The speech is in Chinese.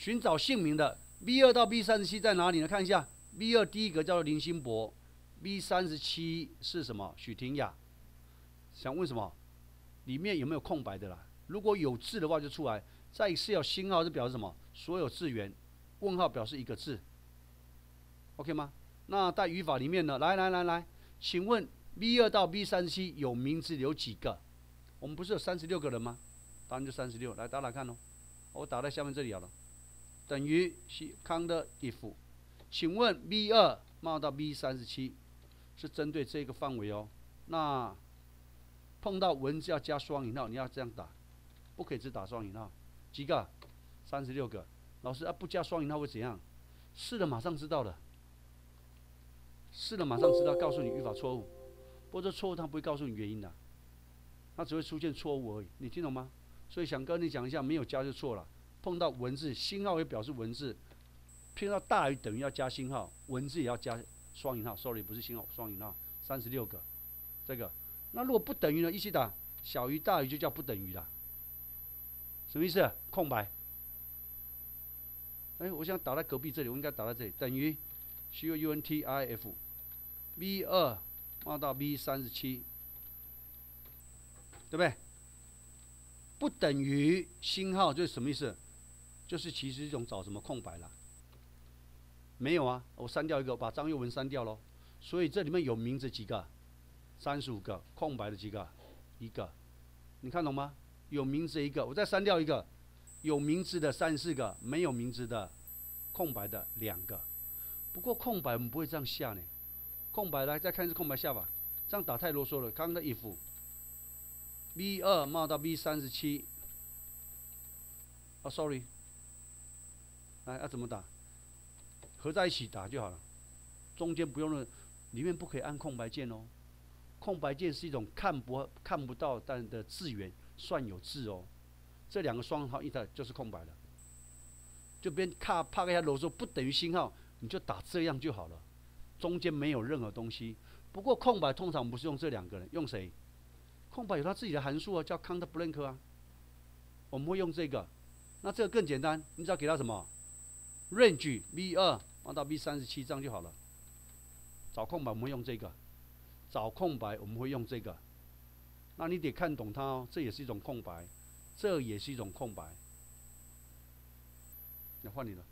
寻找姓名的 B 二到 B 三十七在哪里呢？看一下 B 二第一个叫做林心博，B 三十七是什么？许婷雅。想问什么？里面有没有空白的啦？如果有字的话就出来。再一次要星号是表示什么？所有字源。问号表示一个字。OK 吗？那在语法里面呢？来来来来，请问 B 二到 B 三十七有名字有几个？我们不是有三十六个人吗？答案就三十六。来打打看哦。我打在下面这里好了。等于西康的 if。请问 B 二冒到 B 三十七是针对这个范围哦。那碰到文字要加双引号，你要这样打，不可以只打双引号。几个？三十六个。老师啊，不加双引号会怎样？试了马上知道了。试了马上知道，告诉你语法错误。不过这错误他不会告诉你原因的，他只会出现错误而已。你听懂吗？所以想跟你讲一下，没有加就错了。碰到文字星号也表示文字，碰到大于等于要加星号，文字也要加双引号。Sorry，不是星号，双引号。三十六个，这个。那如果不等于呢？一起打，小于大于就叫不等于了。什么意思？空白。哎，我想打在隔壁这里，我应该打在这里，等于 C U U N T I F B 二冒到 B 三十七，对不对？不等于星号就是什么意思？就是其实一种找什么空白了？没有啊，我删掉一个，把张佑文删掉喽。所以这里面有名字几个？三十五个，空白的几个？一个。你看懂吗？有名字一个，我再删掉一个，有名字的三十四个，没有名字的空白的两个。不过空白我们不会这样下呢，空白来再看一次空白下吧，这样打太啰嗦了。刚刚的 if b 二冒到 b 三十七，啊，sorry，来要怎么打？合在一起打就好了，中间不用了，里面不可以按空白键哦。空白键是一种看不看不到但的字源。算有字哦，这两个双号一打就是空白的，就边卡啪一下啰嗦不等于星号，你就打这样就好了，中间没有任何东西。不过空白通常不是用这两个人，用谁？空白有它自己的函数啊，叫 count blank 啊，我们会用这个。那这个更简单，你只要给它什么 range V 二放到 V 三十七这样就好了。找空白我们会用这个，找空白我们会用这个。那你得看懂它哦，这也是一种空白，这也是一种空白。那换你了。